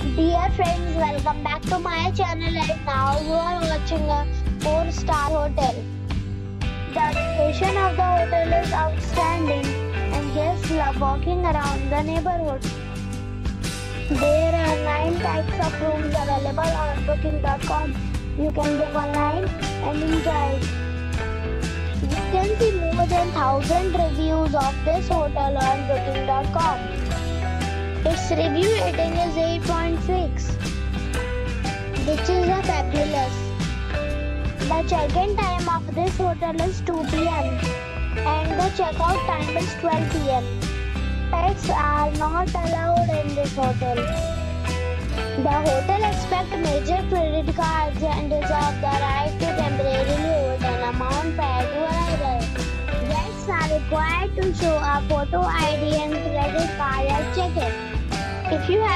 Dear friends, welcome back to my channel and now you are watching a 4 star hotel. The location of the hotel is outstanding and guests love walking around the neighborhood. There are 9 types of rooms available on booking.com. You can book online and enjoy. You can see more than 1000 reviews of this hotel on booking.com. Its review rating is 8.6, which is a fabulous. The check-in time of this hotel is 2 p.m. and the checkout time is 12 p.m. Pets are not allowed in this hotel. The hotel accepts major credit cards and reserves the right to temporarily hold an amount prior to arrival. Guests are required to show a photo